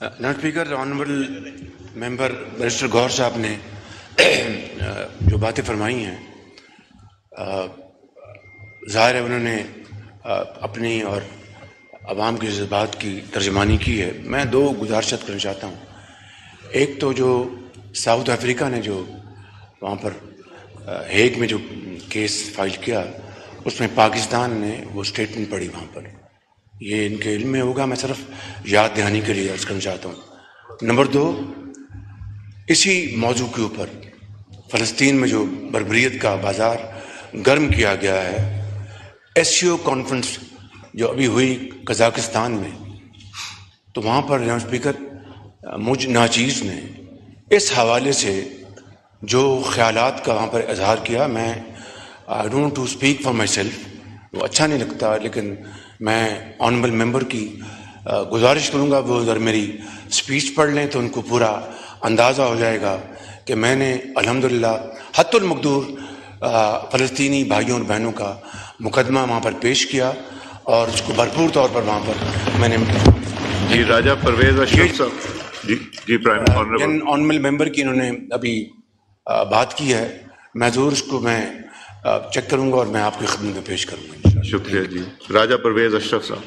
Not speaker honourable member barrister Gaur साहब ने, जो बातें फरमाई हैं ज़ाहिर है उन्होंने अपनी और आवाम के जज्बात की तर्जमानी की है। मैं दो गुजारिशत करना चाहता हूँ। एक तो जो साउथ अफ्रीका ने जो वहाँ पर हेग में जो केस फ़ाइल किया, उसमें पाकिस्तान ने वो स्टेटमेंट पढ़ी वहाँ पर। ये इनके इल्म में होगा, मैं सिर्फ़ याद दहानी के लिए अर्ज़ करना चाहता हूँ। नंबर दो, इसी मौजू के ऊपर फ़लस्तीन में जो बरबरीत का बाज़ार गर्म किया गया है एस कॉन्फ्रेंस जो अभी हुई कजाकिस्तान में तो वहाँ पर स्पीकर मुझ नाचीज़ ने इस हवाले से जो ख्यालात का वहाँ पर इजहार किया, मैं I don't to speak for myself वो अच्छा नहीं लगता, लेकिन मैं ऑनरेबल मेंबर की गुजारिश करूँगा वो अगर मेरी स्पीच पढ़ लें तो उनको पूरा अंदाज़ा हो जाएगा कि मैंने अलहमदिल्ला हतुलमकदूर फ़लस्तनी भाइयों और बहनों का मुकदमा वहाँ पर पेश किया और उसको भरपूर तौर पर वहाँ पर मैंने जी राजा परवेज अशरफ साहब। जी जी प्राइम ऑनरेबल मेंबर की इन्होंने अभी बात की है मैं ज़रूर उसको मैं चेक करूँगा और मैं आपकी खदमत में पेश करूँगा शुक्रिया जी। राजा परवेज अशरफ साहब।